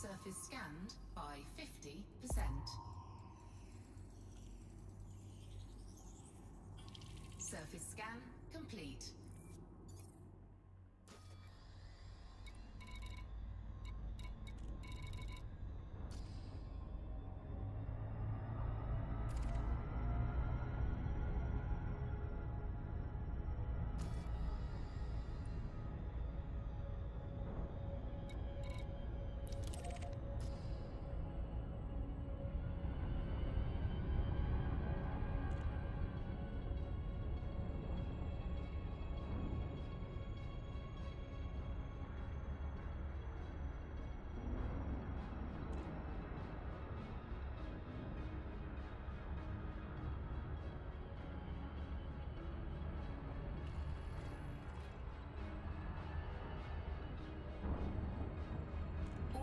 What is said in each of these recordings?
Surface scanned by 50%. Surface scan complete.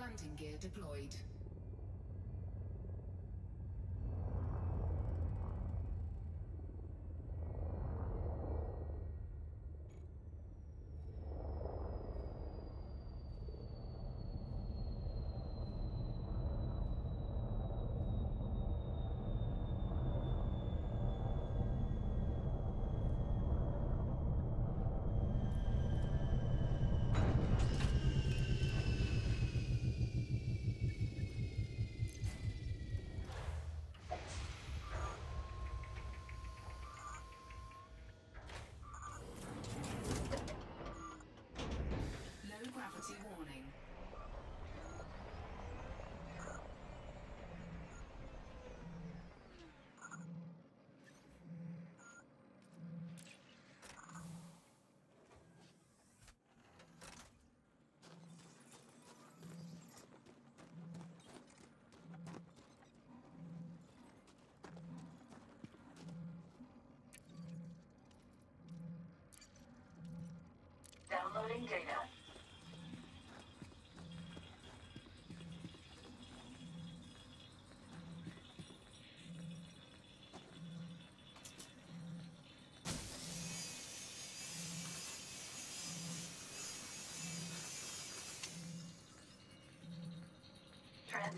Landing gear deployed. Low warning. Downloading data.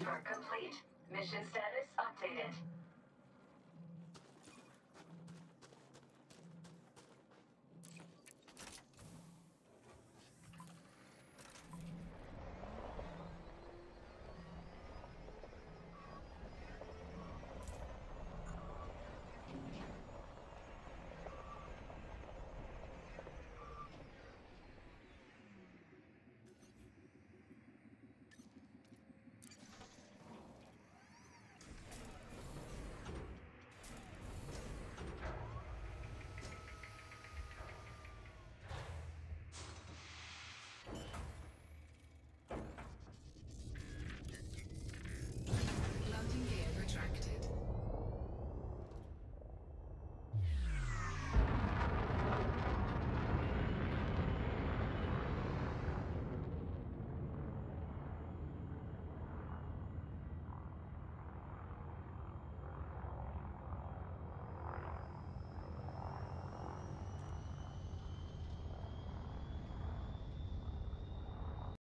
Transfer complete. Mission status updated.